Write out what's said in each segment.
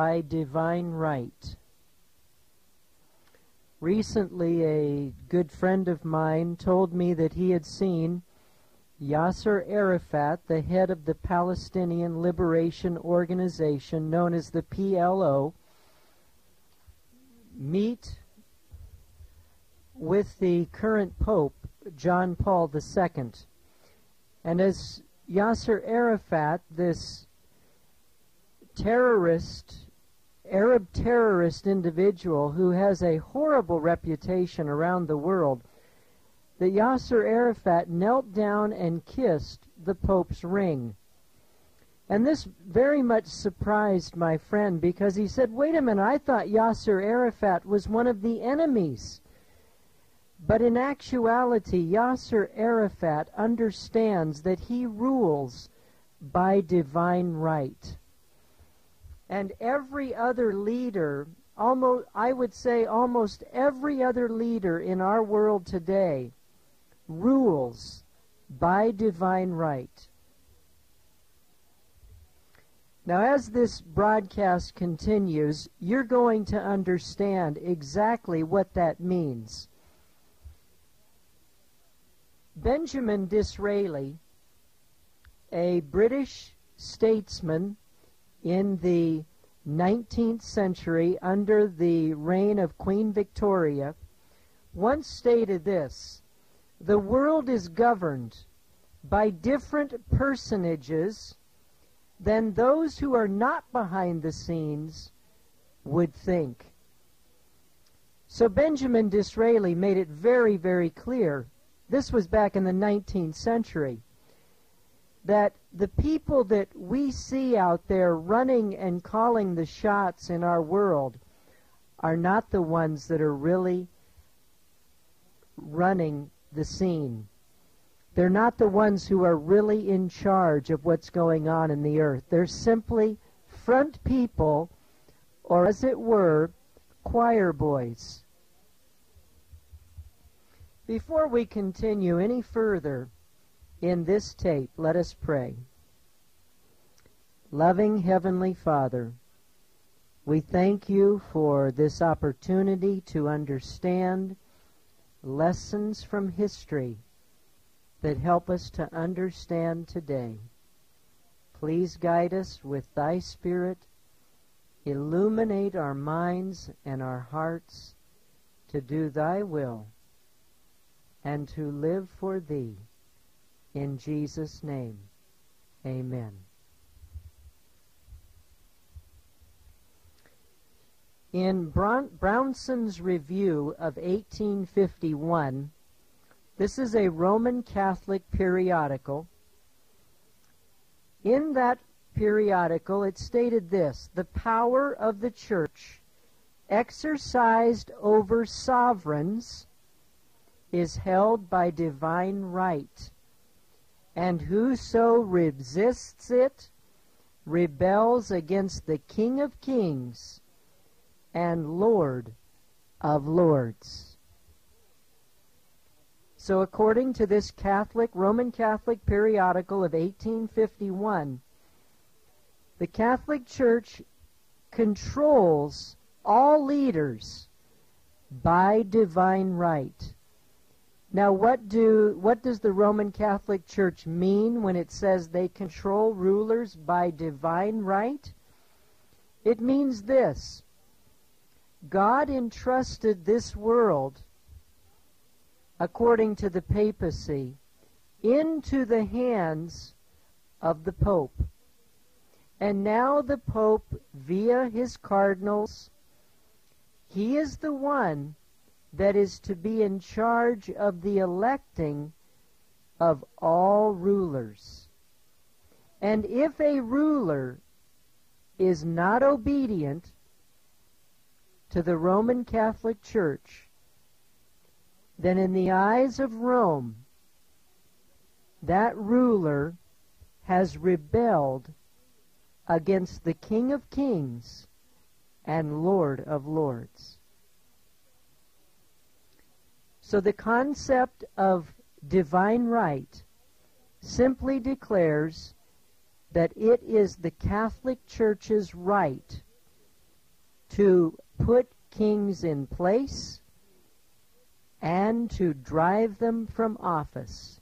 by divine right. Recently, a good friend of mine told me that he had seen Yasser Arafat, the head of the Palestinian Liberation Organization known as the PLO, meet with the current Pope, John Paul II. And as Yasser Arafat, this terrorist, Arab terrorist individual who has a horrible reputation around the world, that Yasser Arafat knelt down and kissed the Pope's ring. And this very much surprised my friend because he said, Wait a minute, I thought Yasser Arafat was one of the enemies. But in actuality, Yasser Arafat understands that he rules by divine right. And every other leader, almost I would say almost every other leader in our world today, rules by divine right. Now, as this broadcast continues, you're going to understand exactly what that means. Benjamin Disraeli, a British statesman in the 19th century under the reign of Queen Victoria, once stated this the world is governed by different personages than those who are not behind the scenes would think. So Benjamin Disraeli made it very, very clear. This was back in the 19th century. That the people that we see out there running and calling the shots in our world are not the ones that are really running the scene. They're not the ones who are really in charge of what's going on in the earth. They're simply front people, or as it were, choir boys. Before we continue any further in this tape, let us pray. Loving Heavenly Father, we thank you for this opportunity to understand lessons from history that help us to understand today. Please guide us with thy Spirit. Illuminate our minds and our hearts to do thy will and to live for thee. In Jesus' name, amen. In Brownson's review of 1851, this is a Roman Catholic periodical. In that periodical, it stated this The power of the church exercised over sovereigns is held by divine right, and whoso resists it rebels against the King of kings and Lord of Lords. So, according to this Catholic, Roman Catholic periodical of 1851, the Catholic Church controls all leaders by divine right. Now, what do what does the Roman Catholic Church mean when it says they control rulers by divine right? It means this: God entrusted this world, according to the papacy, into the hands of the Pope. And now the Pope, via his cardinals, he is the one that is to be in charge of the electing of all rulers. And if a ruler is not obedient to the Roman Catholic Church, then in the eyes of Rome, that ruler has rebelled against the King of Kings and Lord of Lords. So the concept of divine right simply declares that it is the Catholic Church's right to put kings in place and to drive them from office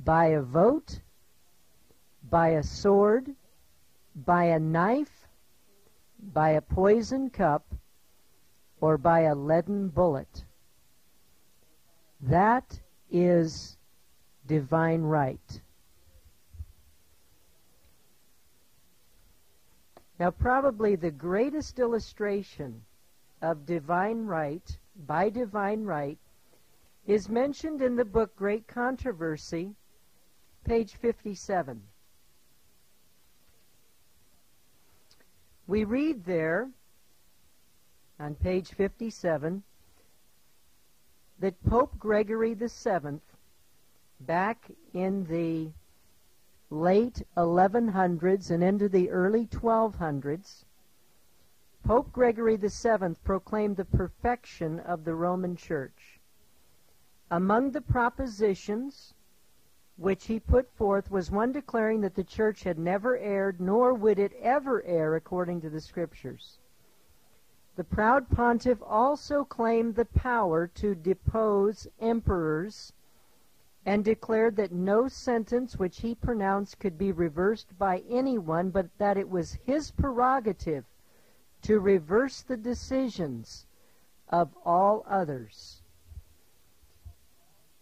by a vote, by a sword, by a knife, by a poison cup, or by a leaden bullet. That is divine right. Now, probably the greatest illustration of divine right, by divine right, is mentioned in the book Great Controversy, page 57. We read there on page 57 that Pope Gregory VII, back in the late 1100s and into the early 1200s, Pope Gregory VII proclaimed the perfection of the Roman Church. Among the propositions which he put forth was one declaring that the church had never erred, nor would it ever err according to the Scriptures. The proud pontiff also claimed the power to depose emperors and declared that no sentence which he pronounced could be reversed by anyone, but that it was his prerogative to reverse the decisions of all others.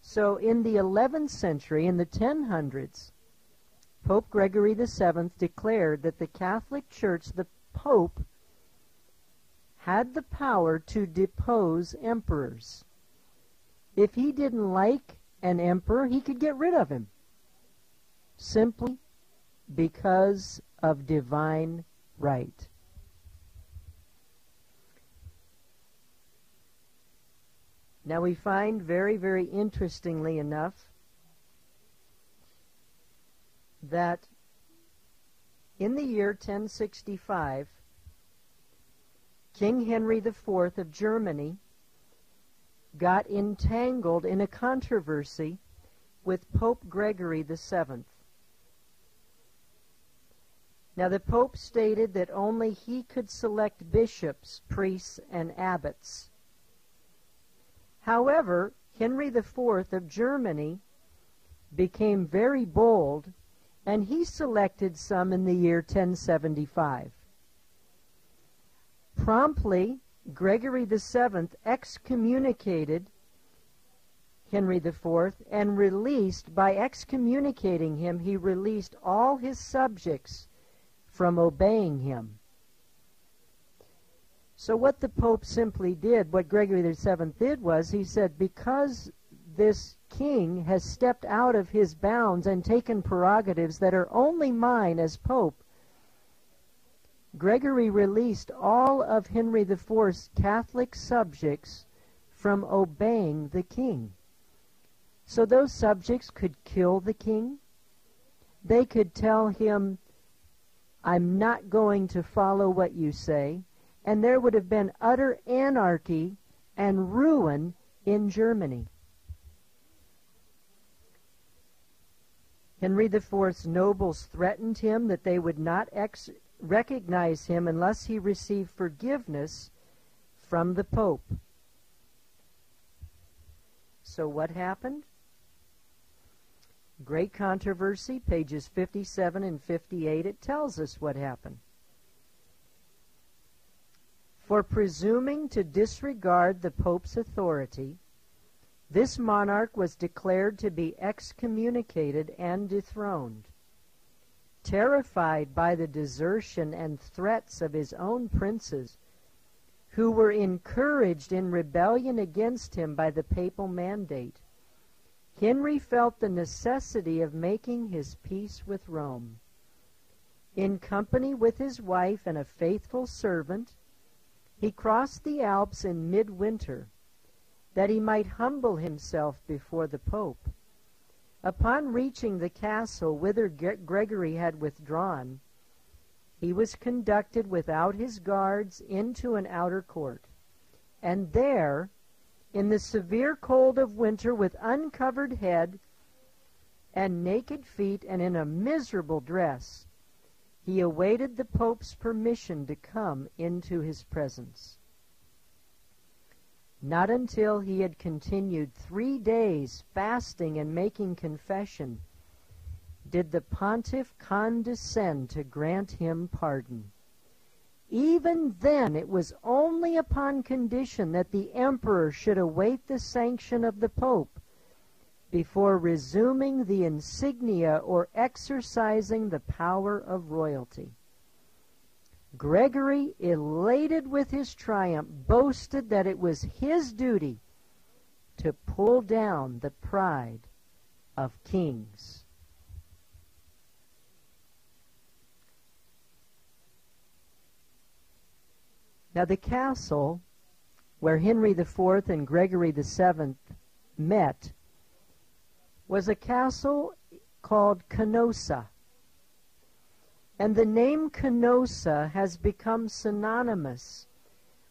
So in the 11th century, in the 1000s, Pope Gregory VII declared that the Catholic Church, the Pope, had the power to depose emperors. If he didn't like an emperor, he could get rid of him simply because of divine right. Now we find very, very interestingly enough that in the year 1065, King Henry IV of Germany got entangled in a controversy with Pope Gregory VII. Now, the Pope stated that only he could select bishops, priests, and abbots. However, Henry IV of Germany became very bold, and he selected some in the year 1075. Promptly, Gregory VII excommunicated Henry IV and released, by excommunicating him, he released all his subjects from obeying him. So, what the Pope simply did, what Gregory VII did, was he said, because this king has stepped out of his bounds and taken prerogatives that are only mine as Pope, Gregory released all of Henry IV's Catholic subjects from obeying the king. So those subjects could kill the king. They could tell him, I'm not going to follow what you say. And there would have been utter anarchy and ruin in Germany. Henry IV's nobles threatened him that they would not ex- recognize him unless he received forgiveness from the Pope. So what happened? Great controversy, pages 57 and 58, it tells us what happened. For presuming to disregard the Pope's authority, this monarch was declared to be excommunicated and dethroned. Terrified by the desertion and threats of his own princes, who were encouraged in rebellion against him by the papal mandate, Henry felt the necessity of making his peace with Rome. In company with his wife and a faithful servant, he crossed the Alps in midwinter, that he might humble himself before the Pope. Upon reaching the castle whither Gregory had withdrawn, he was conducted without his guards into an outer court, and there, in the severe cold of winter, with uncovered head and naked feet, and in a miserable dress, he awaited the Pope's permission to come into his presence. Not until he had continued three days fasting and making confession did the pontiff condescend to grant him pardon. Even then, it was only upon condition that the emperor should await the sanction of the pope before resuming the insignia or exercising the power of royalty. Gregory, elated with his triumph, boasted that it was his duty to pull down the pride of kings. Now, the castle where Henry IV and Gregory VII met was a castle called Canossa. And the name Canossa has become synonymous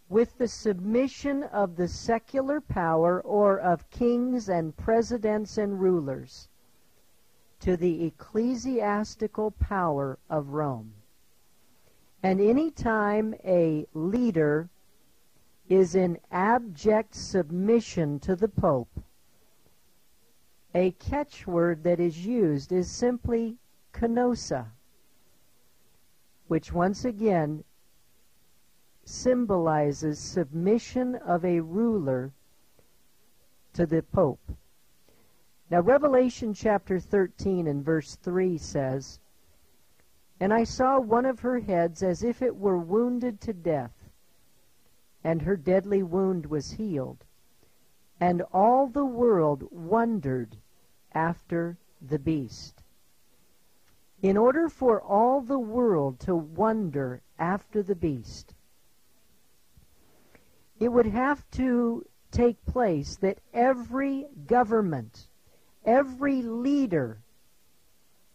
with the submission of the secular power or of kings and presidents and rulers to the ecclesiastical power of Rome. And any time a leader is in abject submission to the Pope, a catchword that is used is simply canossa, which once again symbolizes submission of a ruler to the Pope. Now, Revelation chapter 13 and verse 3 says, and I saw one of her heads as if it were wounded to death, and her deadly wound was healed. And all the world wondered after the beast. In order for all the world to wonder after the beast, it would have to take place that every government, every leader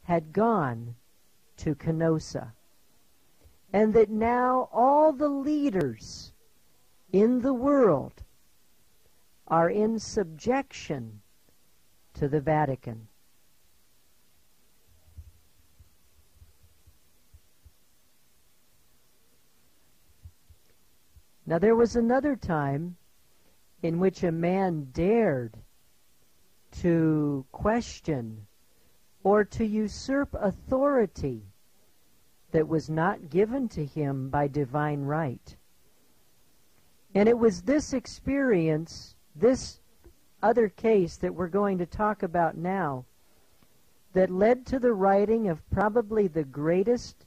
had gone to Canossa. And that now all the leaders in the world are in subjection to the Vatican. Now, there was another time in which a man dared to question or to usurp authority that was not given to him by divine right. And it was this experience, this other case that we're going to talk about now, that led to the writing of probably the greatest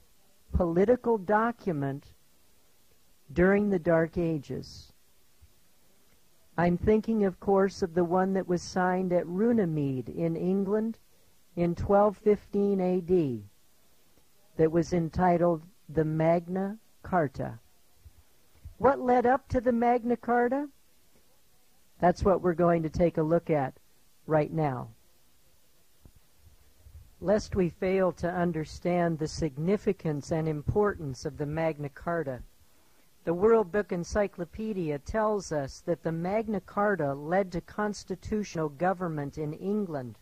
political document during the Dark Ages. I'm thinking, of course, of the one that was signed at Runnymede in England in 1215 AD that was entitled the Magna Carta. What led up to the Magna Carta? That's what we're going to take a look at right now. Lest we fail to understand the significance and importance of the Magna Carta, the World Book Encyclopedia tells us that the Magna Carta led to constitutional government in England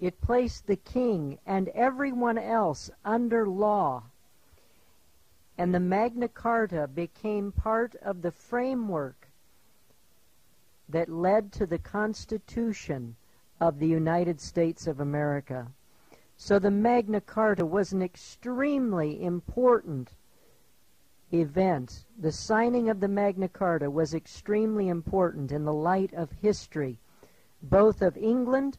it placed the king and everyone else under law. And the Magna Carta became part of the framework that led to the Constitution of the United States of America. So the Magna Carta was an extremely important event. The signing of the Magna Carta was extremely important in the light of history, both of England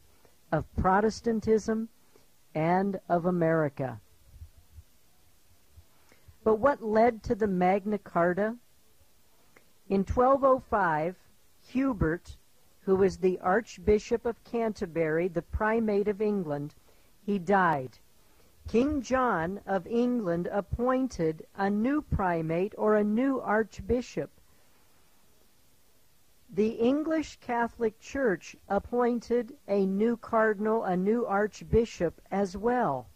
of Protestantism and of America. But what led to the Magna Carta? In 1205, Hubert, who was the Archbishop of Canterbury, the primate of England, he died. King John of England appointed a new primate or a new archbishop the English Catholic Church appointed a new cardinal, a new archbishop as well.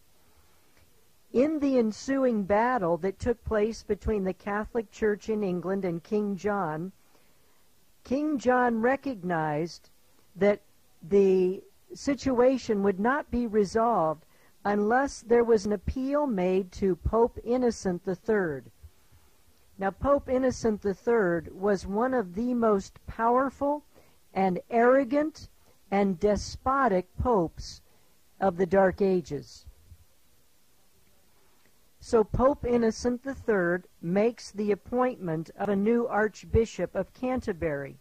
In the ensuing battle that took place between the Catholic Church in England and King John, King John recognized that the situation would not be resolved unless there was an appeal made to Pope Innocent III. Now, Pope Innocent III was one of the most powerful and arrogant and despotic popes of the Dark Ages. So Pope Innocent III makes the appointment of a new Archbishop of Canterbury.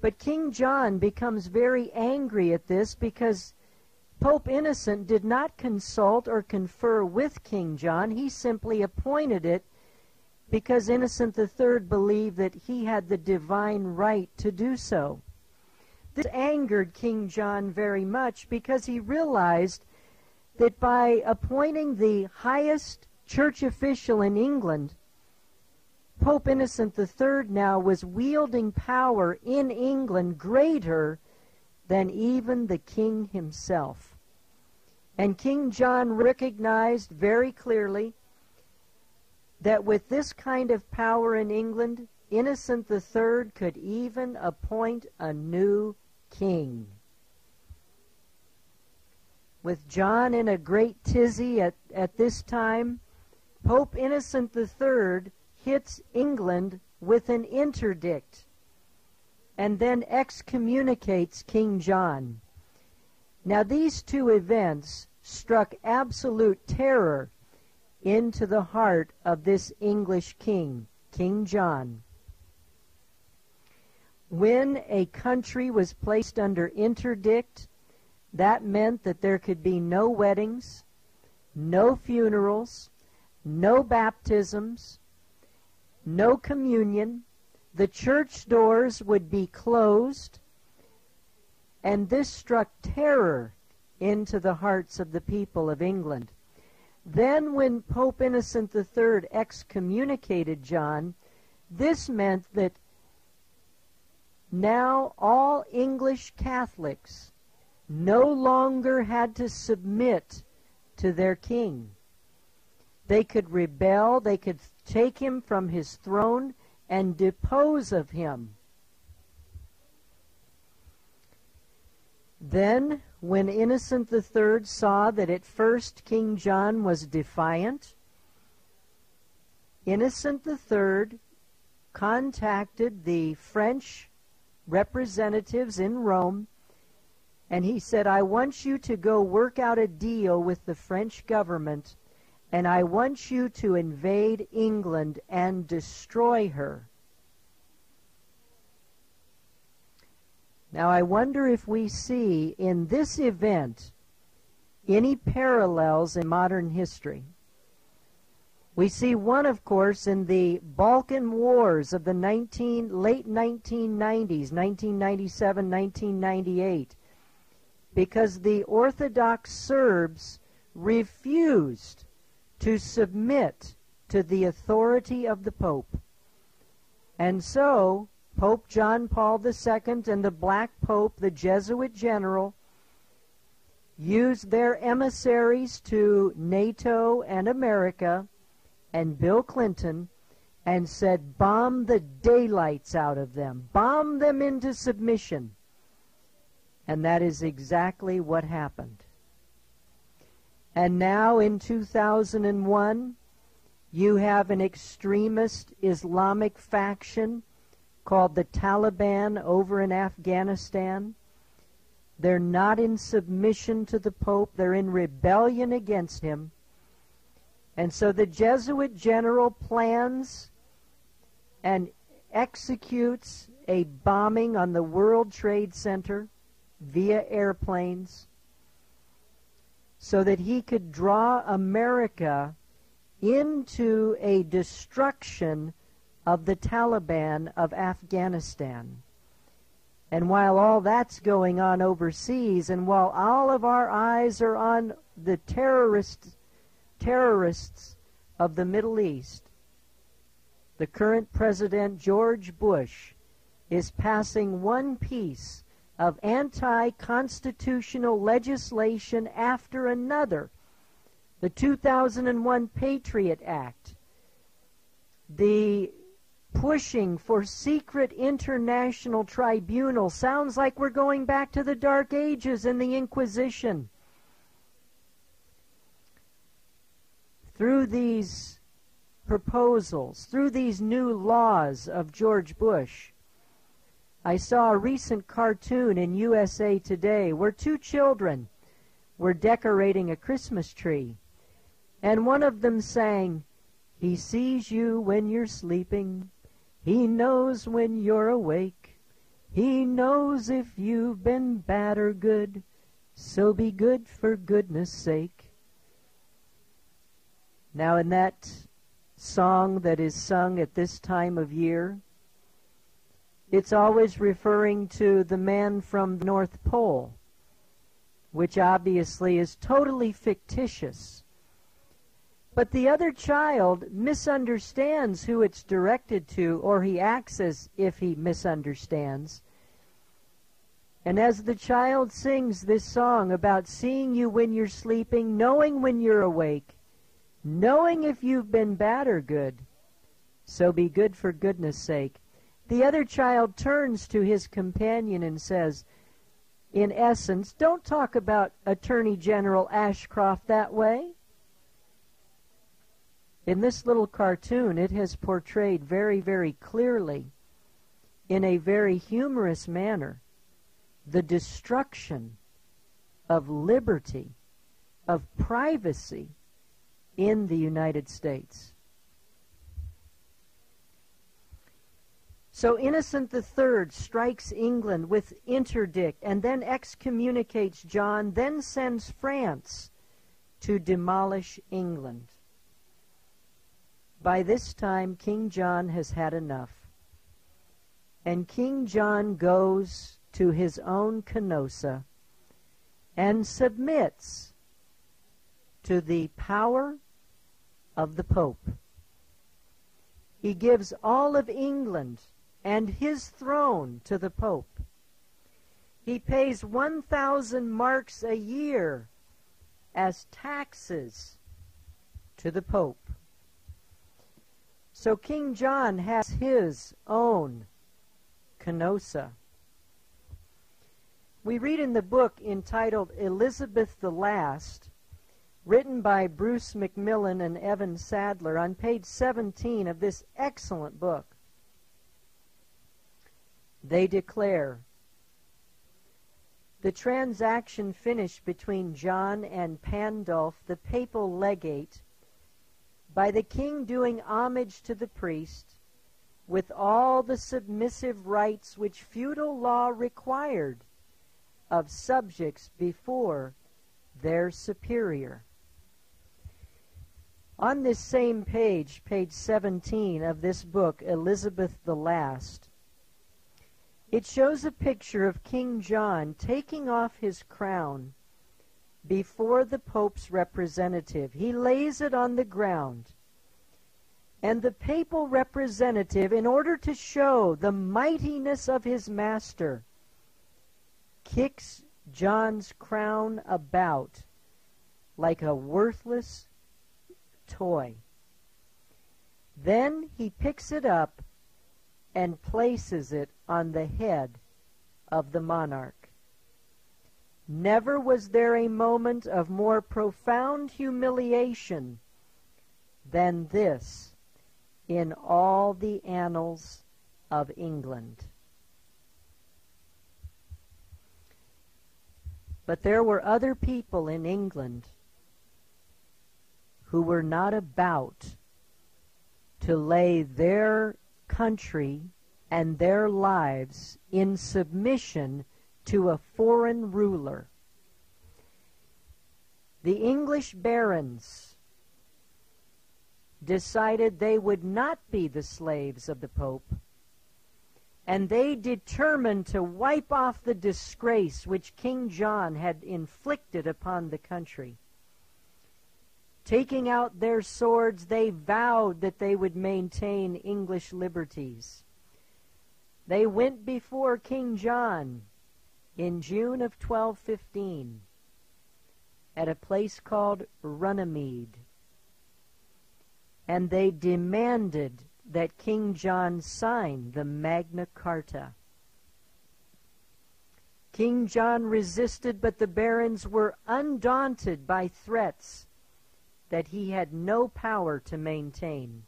But King John becomes very angry at this because Pope Innocent did not consult or confer with King John. He simply appointed it because Innocent III believed that he had the divine right to do so. This angered King John very much because he realized that by appointing the highest church official in England, Pope Innocent III now was wielding power in England greater than even the king himself. And King John recognized very clearly that with this kind of power in England, Innocent III could even appoint a new king. With John in a great tizzy at, at this time, Pope Innocent III hits England with an interdict and then excommunicates King John. Now, these two events struck absolute terror into the heart of this English king, King John. When a country was placed under interdict, that meant that there could be no weddings, no funerals, no baptisms, no communion. The church doors would be closed, and this struck terror into the hearts of the people of England. Then, when Pope Innocent III excommunicated John, this meant that now all English Catholics no longer had to submit to their king. They could rebel, they could take him from his throne and depose of him. Then, when Innocent III saw that at first King John was defiant, Innocent III contacted the French representatives in Rome and he said, I want you to go work out a deal with the French government, and I want you to invade England and destroy her. Now, I wonder if we see in this event any parallels in modern history. We see one, of course, in the Balkan Wars of the 19, late 1990s, 1997, 1998 because the Orthodox Serbs refused to submit to the authority of the Pope. And so, Pope John Paul II and the Black Pope, the Jesuit general, used their emissaries to NATO and America and Bill Clinton and said, bomb the daylights out of them, bomb them into submission. And that is exactly what happened. And now in 2001, you have an extremist Islamic faction called the Taliban over in Afghanistan. They're not in submission to the Pope, they're in rebellion against him. And so the Jesuit general plans and executes a bombing on the World Trade Center via airplanes so that he could draw America into a destruction of the Taliban of Afghanistan. And while all that's going on overseas, and while all of our eyes are on the terrorists, terrorists of the Middle East, the current President George Bush is passing one piece of anti constitutional legislation after another. The 2001 Patriot Act, the pushing for secret international tribunal sounds like we're going back to the Dark Ages and the Inquisition. through these proposals, through these new laws of George Bush. I saw a recent cartoon in USA Today where two children were decorating a Christmas tree, and one of them sang, He sees you when you're sleeping, He knows when you're awake, He knows if you've been bad or good, so be good for goodness sake. Now, in that song that is sung at this time of year, it's always referring to the man from the North Pole, which obviously is totally fictitious. But the other child misunderstands who it's directed to, or he acts as if he misunderstands. And as the child sings this song about seeing you when you're sleeping, knowing when you're awake, knowing if you've been bad or good, so be good for goodness sake. The other child turns to his companion and says, in essence, don't talk about Attorney General Ashcroft that way. In this little cartoon, it has portrayed very, very clearly, in a very humorous manner, the destruction of liberty, of privacy in the United States. So Innocent III strikes England with interdict and then excommunicates John, then sends France to demolish England. By this time, King John has had enough. And King John goes to his own Canossa and submits to the power of the Pope. He gives all of England and his throne to the Pope. He pays 1,000 marks a year as taxes to the Pope. So King John has his own Canossa. We read in the book entitled Elizabeth the Last, written by Bruce McMillan and Evan Sadler, on page 17 of this excellent book. They declare the transaction finished between John and Pandulf, the papal legate, by the king doing homage to the priest, with all the submissive rights which feudal law required of subjects before their superior. On this same page, page 17 of this book, Elizabeth the Last, it shows a picture of King John taking off his crown before the Pope's representative. He lays it on the ground. And the papal representative, in order to show the mightiness of his master, kicks John's crown about like a worthless toy. Then he picks it up and places it on the head of the monarch. Never was there a moment of more profound humiliation than this in all the annals of England. But there were other people in England who were not about to lay their country and their lives in submission to a foreign ruler. The English barons decided they would not be the slaves of the Pope, and they determined to wipe off the disgrace which King John had inflicted upon the country. Taking out their swords, they vowed that they would maintain English liberties. They went before King John in June of 1215 at a place called Runnymede, and they demanded that King John sign the Magna Carta. King John resisted, but the barons were undaunted by threats that he had no power to maintain.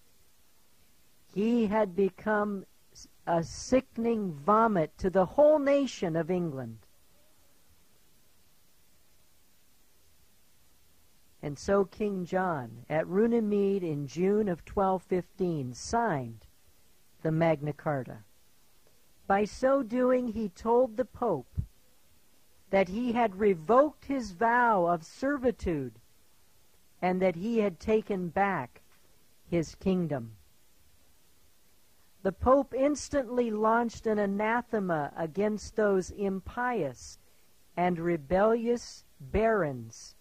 He had become a sickening vomit to the whole nation of England. And so King John, at Runnymede in June of 1215, signed the Magna Carta. By so doing, he told the Pope that he had revoked his vow of servitude and that he had taken back his kingdom. The Pope instantly launched an anathema against those impious and rebellious barons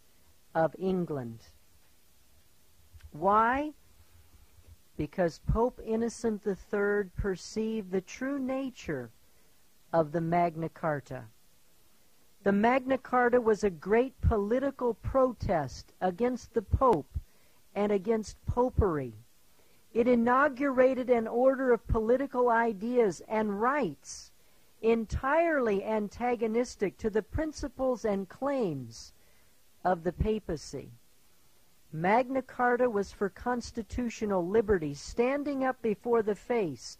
of England. Why? Because Pope Innocent III perceived the true nature of the Magna Carta. The Magna Carta was a great political protest against the Pope and against popery. It inaugurated an order of political ideas and rights entirely antagonistic to the principles and claims of the papacy. Magna Carta was for constitutional liberty, standing up before the face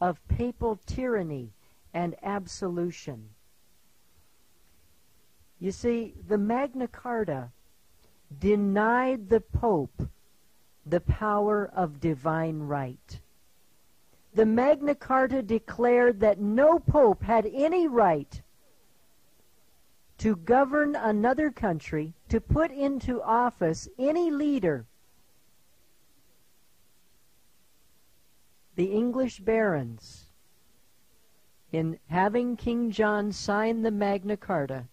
of papal tyranny and absolution. You see, the Magna Carta denied the Pope the power of divine right. The Magna Carta declared that no Pope had any right to govern another country, to put into office any leader. The English barons, in having King John sign the Magna Carta,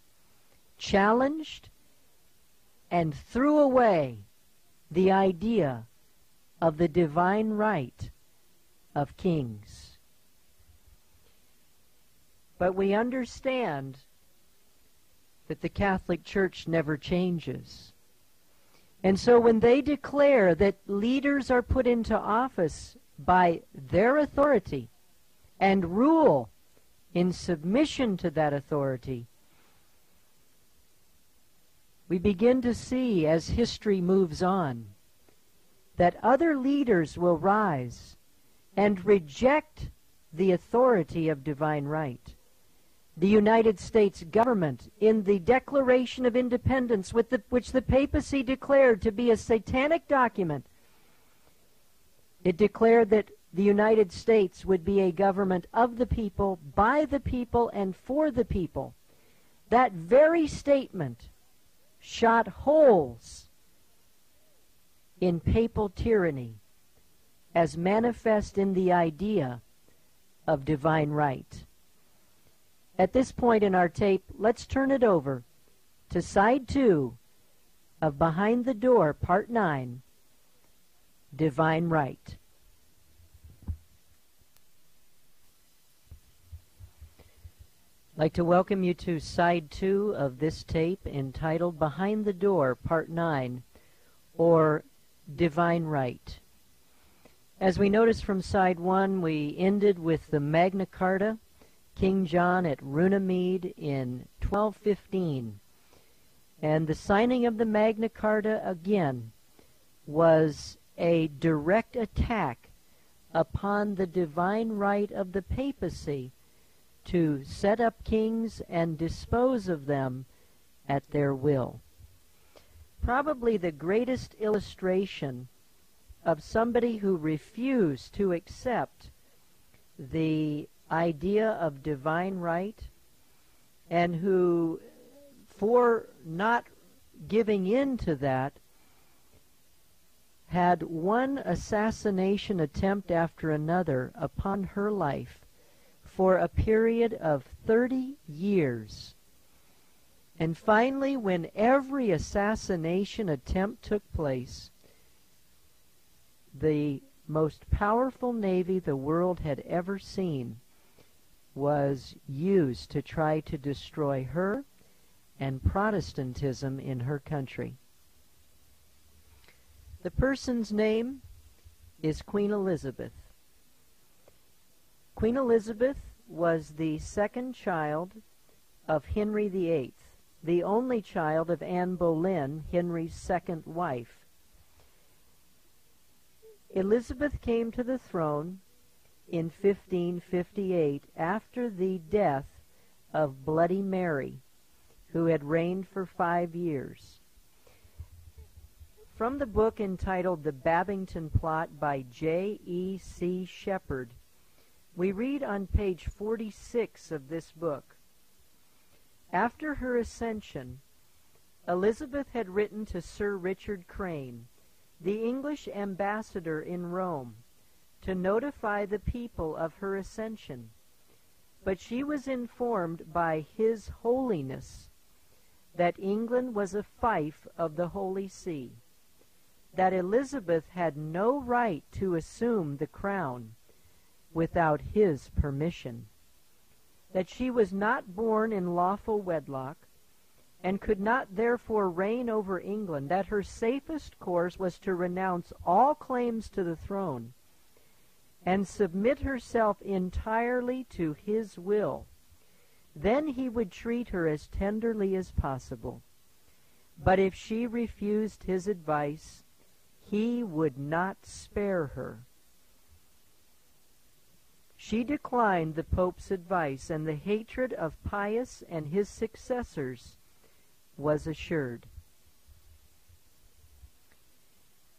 challenged and threw away the idea of the divine right of kings. But we understand that the Catholic Church never changes. And so when they declare that leaders are put into office by their authority and rule in submission to that authority, we begin to see as history moves on that other leaders will rise and reject the authority of divine right the United States government in the Declaration of Independence, the, which the papacy declared to be a satanic document. It declared that the United States would be a government of the people, by the people, and for the people. That very statement shot holes in papal tyranny as manifest in the idea of divine right. At this point in our tape, let's turn it over to side two of Behind the Door, Part 9 Divine Right. Like to welcome you to side two of this tape entitled Behind the Door, Part 9, or Divine Right. As we noticed from side one, we ended with the Magna Carta King John at Runnymede in 1215. And the signing of the Magna Carta again was a direct attack upon the divine right of the papacy to set up kings and dispose of them at their will. Probably the greatest illustration of somebody who refused to accept the idea of divine right and who, for not giving in to that, had one assassination attempt after another upon her life for a period of 30 years. And finally, when every assassination attempt took place, the most powerful navy the world had ever seen was used to try to destroy her and Protestantism in her country. The person's name is Queen Elizabeth. Queen Elizabeth was the second child of Henry VIII, the only child of Anne Boleyn, Henry's second wife. Elizabeth came to the throne in 1558 after the death of Bloody Mary, who had reigned for five years. From the book entitled The Babington Plot by J. E. C. Shepherd, we read on page 46 of this book After her ascension, Elizabeth had written to Sir Richard Crane, the English ambassador in Rome, to notify the people of her ascension. But she was informed by His Holiness that England was a fief of the Holy See, that Elizabeth had no right to assume the crown without his permission, that she was not born in lawful wedlock, and could not therefore reign over England, that her safest course was to renounce all claims to the throne and submit herself entirely to his will. Then he would treat her as tenderly as possible. But if she refused his advice, he would not spare her. She declined the Pope's advice, and the hatred of Pius and his successors was assured.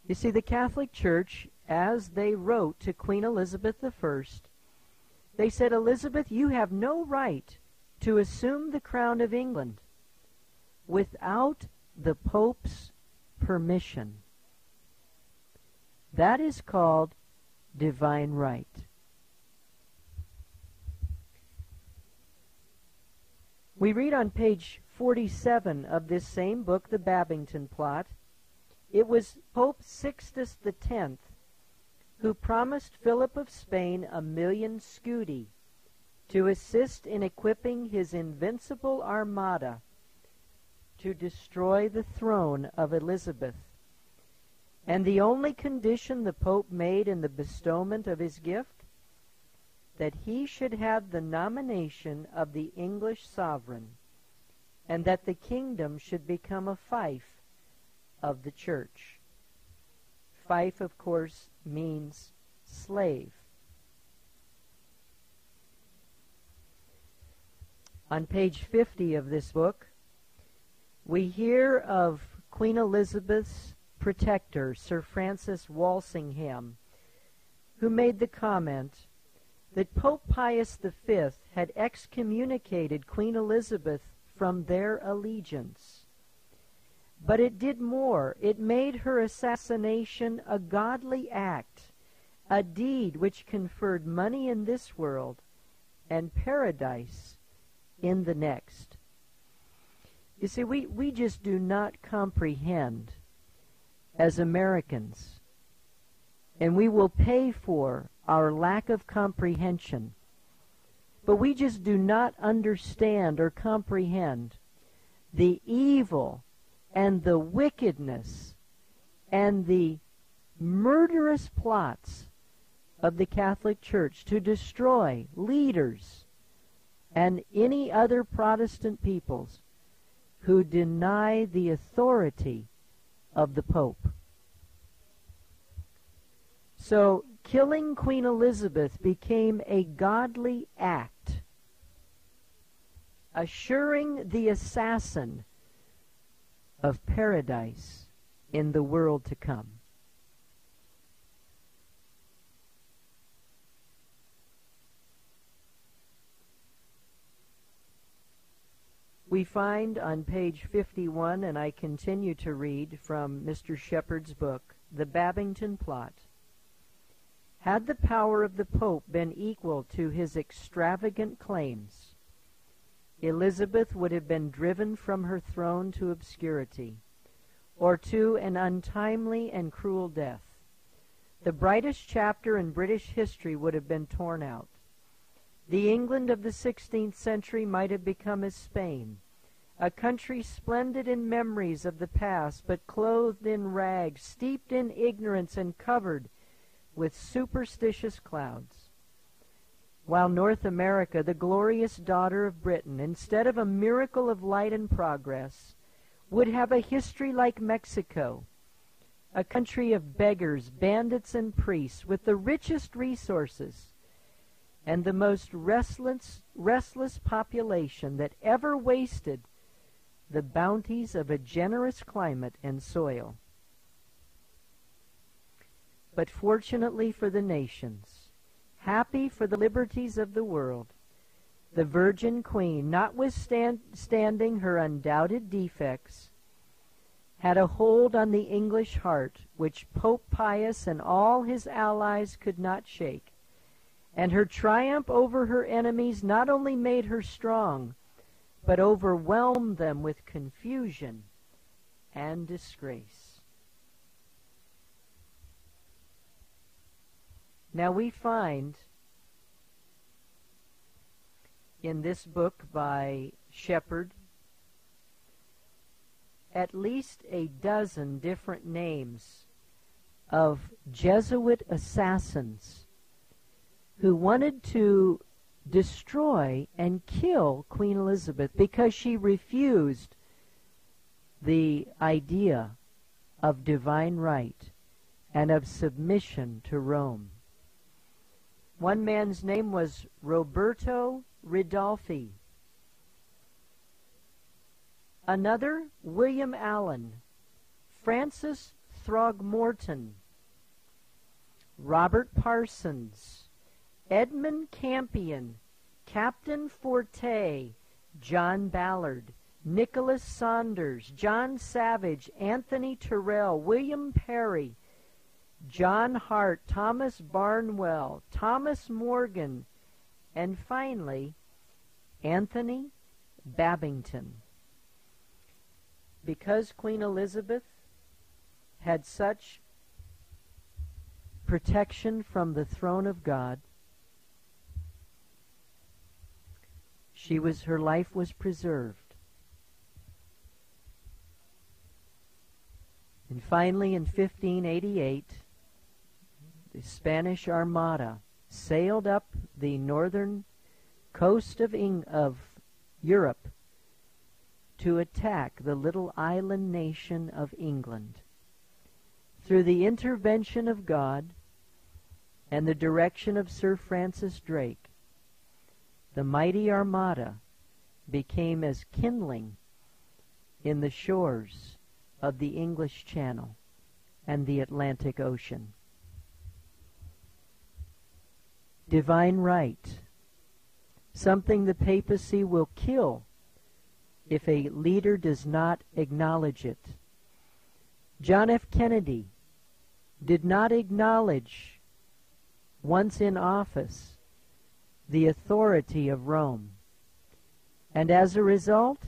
You see, the Catholic Church, as they wrote to Queen Elizabeth I, they said, Elizabeth, you have no right to assume the crown of England without the Pope's permission. That is called divine right. We read on page 47 of this same book, The Babington Plot, it was Pope Sixtus X who promised Philip of Spain a million scudi to assist in equipping his invincible armada to destroy the throne of Elizabeth. And the only condition the Pope made in the bestowment of his gift? That he should have the nomination of the English sovereign and that the kingdom should become a fief of the church. Fief, of course, means slave. On page 50 of this book, we hear of Queen Elizabeth's protector, Sir Francis Walsingham, who made the comment that Pope Pius V had excommunicated Queen Elizabeth from their allegiance. But it did more. It made her assassination a godly act, a deed which conferred money in this world and paradise in the next. You see, we, we just do not comprehend as Americans, and we will pay for our lack of comprehension but we just do not understand or comprehend the evil and the wickedness and the murderous plots of the Catholic Church to destroy leaders and any other Protestant peoples who deny the authority of the Pope. So killing Queen Elizabeth became a godly act, assuring the assassin of paradise in the world to come. We find on page 51, and I continue to read from Mr. Shepherd's book, The Babington Plot. Had the power of the Pope been equal to his extravagant claims, Elizabeth would have been driven from her throne to obscurity, or to an untimely and cruel death. The brightest chapter in British history would have been torn out. The England of the 16th century might have become as Spain, a country splendid in memories of the past, but clothed in rags, steeped in ignorance, and covered with superstitious clouds. While North America, the glorious daughter of Britain, instead of a miracle of light and progress, would have a history like Mexico, a country of beggars, bandits, and priests, with the richest resources and the most restless, restless population that ever wasted the bounties of a generous climate and soil. But fortunately for the nations, happy for the liberties of the world, the Virgin Queen, notwithstanding her undoubted defects, had a hold on the English heart which Pope Pius and all his allies could not shake. And her triumph over her enemies not only made her strong, but overwhelmed them with confusion and disgrace. Now we find in this book by Shepherd at least a dozen different names of Jesuit assassins who wanted to destroy and kill Queen Elizabeth because she refused the idea of divine right and of submission to Rome. One man's name was Roberto Ridolfi. Another, William Allen, Francis Throgmorton, Robert Parsons, Edmund Campion, Captain Forte, John Ballard, Nicholas Saunders, John Savage, Anthony Terrell, William Perry, John Hart, Thomas Barnwell, Thomas Morgan, and finally, Anthony Babington because Queen Elizabeth had such protection from the throne of God, she was her life was preserved. And finally in 1588 the Spanish Armada sailed up the northern coast of, Eng- of Europe to attack the little island nation of England. Through the intervention of God and the direction of Sir Francis Drake, the mighty armada became as kindling in the shores of the English Channel and the Atlantic Ocean. Divine right, something the papacy will kill if a leader does not acknowledge it. John F. Kennedy did not acknowledge, once in office, the authority of Rome. And as a result,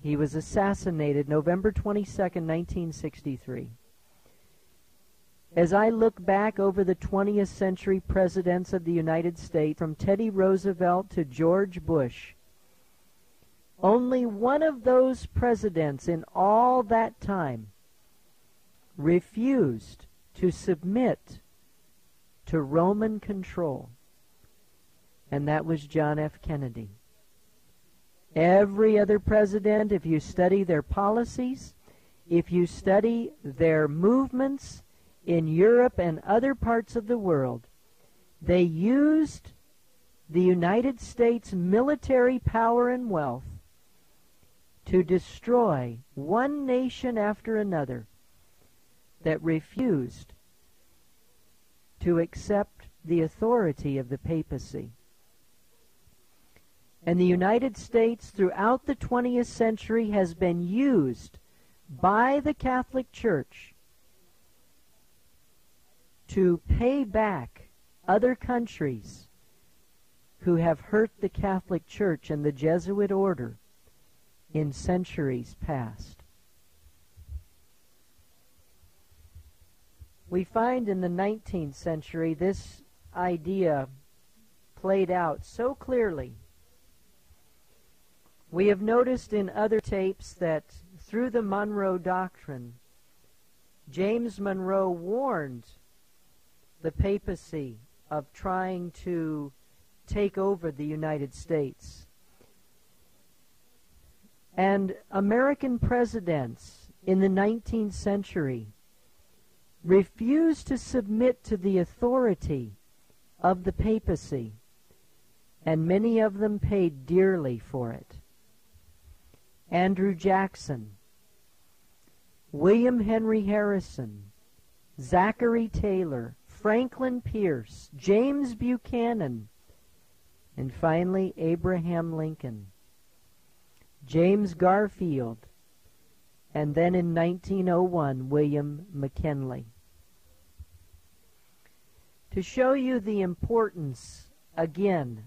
he was assassinated November 22, 1963. As I look back over the 20th century presidents of the United States, from Teddy Roosevelt to George Bush, only one of those presidents in all that time refused to submit to Roman control, and that was John F. Kennedy. Every other president, if you study their policies, if you study their movements in Europe and other parts of the world, they used the United States military power and wealth to destroy one nation after another that refused to accept the authority of the papacy. And the United States throughout the 20th century has been used by the Catholic Church to pay back other countries who have hurt the Catholic Church and the Jesuit order in centuries past. We find in the 19th century this idea played out so clearly. We have noticed in other tapes that through the Monroe Doctrine, James Monroe warned the papacy of trying to take over the United States. And American presidents in the 19th century refused to submit to the authority of the papacy, and many of them paid dearly for it. Andrew Jackson, William Henry Harrison, Zachary Taylor, Franklin Pierce, James Buchanan, and finally Abraham Lincoln, James Garfield, and then in 1901 William McKinley. To show you the importance, again,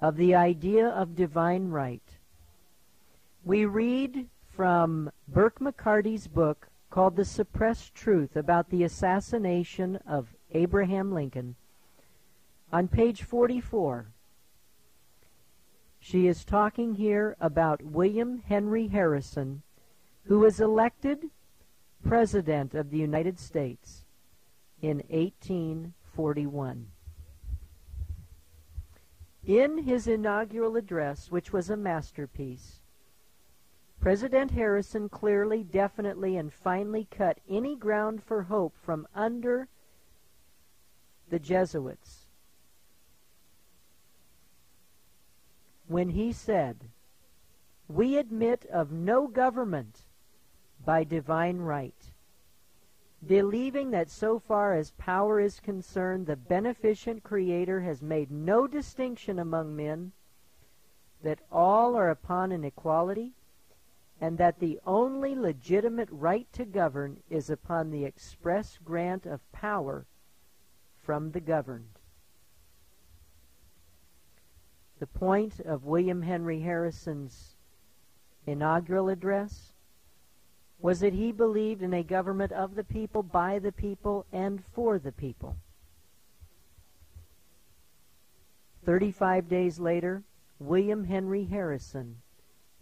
of the idea of divine right, we read from Burke McCarty's book called The Suppressed Truth about the assassination of Abraham Lincoln. On page 44, she is talking here about William Henry Harrison, who was elected President of the United States in 1841. In his inaugural address, which was a masterpiece, President Harrison clearly, definitely, and finally cut any ground for hope from under the Jesuits. When he said, We admit of no government by divine right, believing that so far as power is concerned, the beneficent Creator has made no distinction among men, that all are upon an equality and that the only legitimate right to govern is upon the express grant of power from the governed. The point of William Henry Harrison's inaugural address was that he believed in a government of the people, by the people, and for the people. Thirty-five days later, William Henry Harrison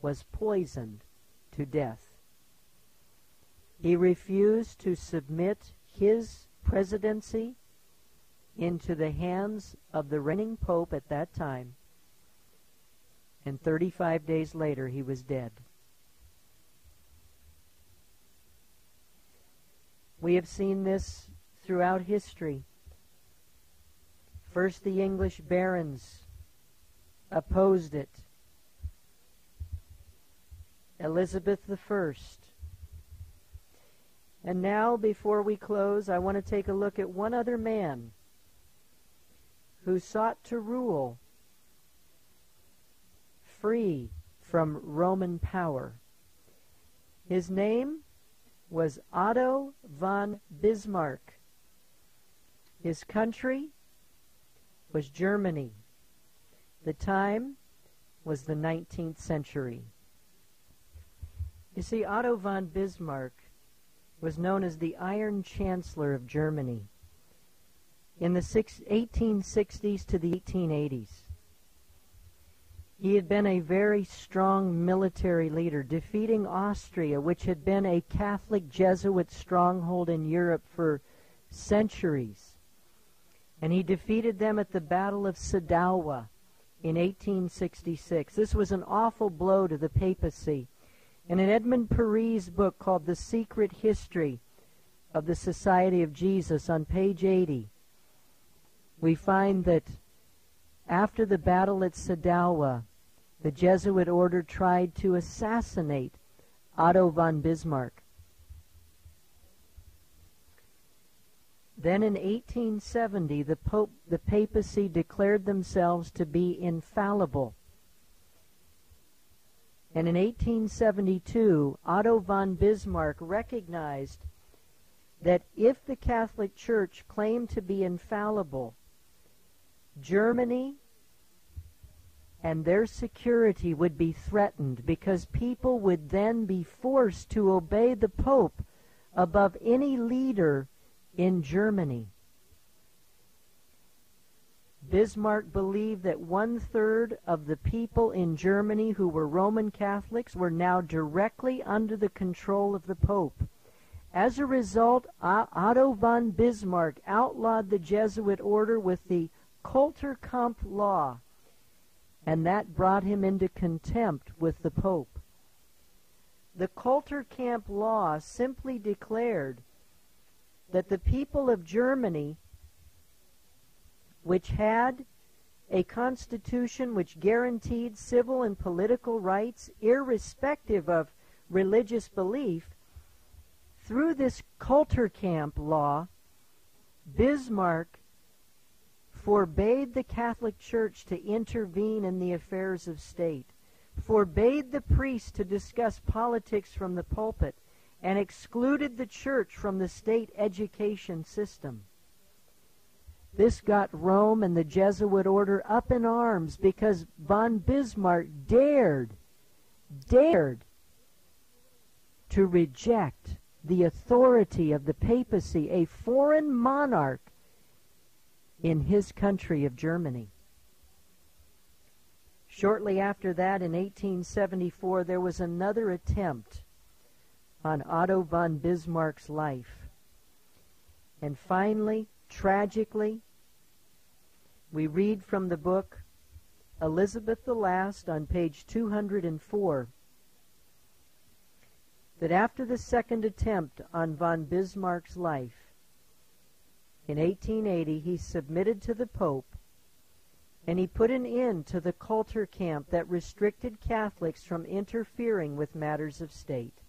was poisoned to death. He refused to submit his presidency into the hands of the reigning pope at that time, and 35 days later he was dead. We have seen this throughout history. First, the English barons opposed it. Elizabeth I. And now, before we close, I want to take a look at one other man who sought to rule free from Roman power. His name was Otto von Bismarck. His country was Germany. The time was the 19th century. You see, Otto von Bismarck was known as the Iron Chancellor of Germany in the 1860s to the 1880s. He had been a very strong military leader, defeating Austria, which had been a Catholic Jesuit stronghold in Europe for centuries. And he defeated them at the Battle of Sadowa in 1866. This was an awful blow to the papacy in an Edmund Paris book called The Secret History of the Society of Jesus, on page 80, we find that after the battle at Sadowa, the Jesuit order tried to assassinate Otto von Bismarck. Then in 1870, the, Pope, the papacy declared themselves to be infallible and in 1872, Otto von Bismarck recognized that if the Catholic Church claimed to be infallible, Germany and their security would be threatened because people would then be forced to obey the Pope above any leader in Germany. Bismarck believed that one third of the people in Germany who were Roman Catholics were now directly under the control of the Pope. As a result, Otto von Bismarck outlawed the Jesuit order with the Kulturkampf law, and that brought him into contempt with the Pope. The Kulturkampf law simply declared that the people of Germany, which had a constitution which guaranteed civil and political rights irrespective of religious belief, through this Kulturkampf law, Bismarck forbade the Catholic Church to intervene in the affairs of state, forbade the priests to discuss politics from the pulpit, and excluded the church from the state education system. This got Rome and the Jesuit order up in arms because von Bismarck dared, dared to reject the authority of the papacy, a foreign monarch in his country of Germany. Shortly after that, in 1874, there was another attempt on Otto von Bismarck's life. And finally, tragically, we read from the book Elizabeth the Last on page 204 that after the second attempt on von Bismarck's life, in 1880 he submitted to the Pope and he put an end to the Kulturkampf that restricted Catholics from interfering with matters of state.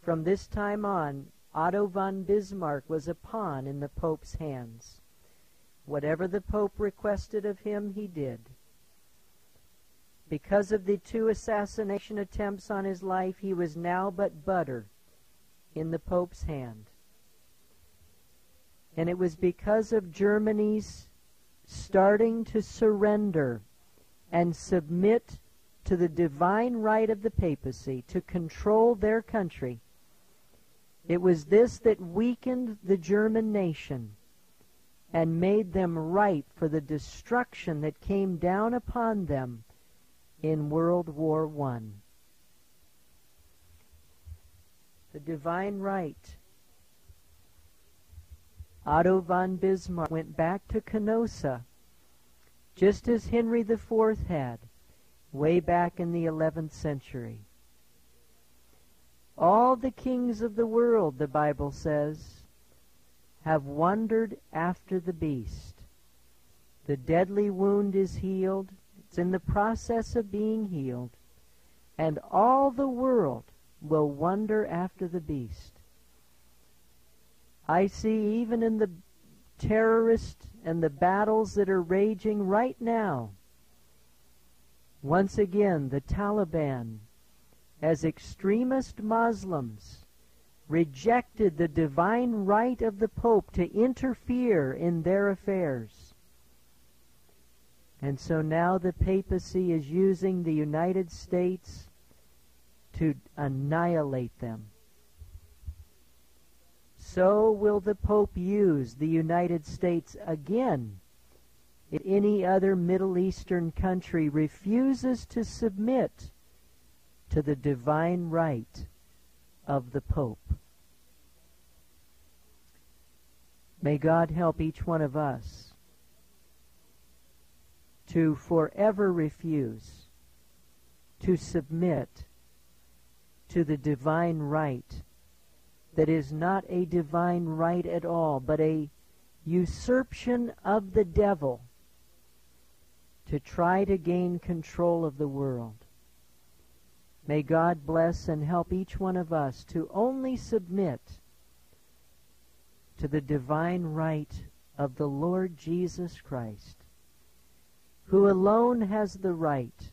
From this time on, Otto von Bismarck was a pawn in the Pope's hands. Whatever the Pope requested of him, he did. Because of the two assassination attempts on his life, he was now but butter in the Pope's hand. And it was because of Germany's starting to surrender and submit to the divine right of the papacy to control their country. It was this that weakened the German nation and made them ripe for the destruction that came down upon them in World War I. The divine right. Otto von Bismarck went back to Canossa, just as Henry IV had, way back in the 11th century. All the kings of the world, the Bible says, have wandered after the beast. The deadly wound is healed, it's in the process of being healed. And all the world will wonder after the beast. I see even in the terrorists and the battles that are raging right now, once again the Taliban, as extremist Muslims, rejected the divine right of the Pope to interfere in their affairs. And so now the papacy is using the United States to annihilate them. So will the Pope use the United States again if any other Middle Eastern country refuses to submit to the divine right of the Pope. May God help each one of us to forever refuse to submit to the divine right that is not a divine right at all, but a usurpation of the devil to try to gain control of the world. May God bless and help each one of us to only submit to the divine right of the Lord Jesus Christ who alone has the right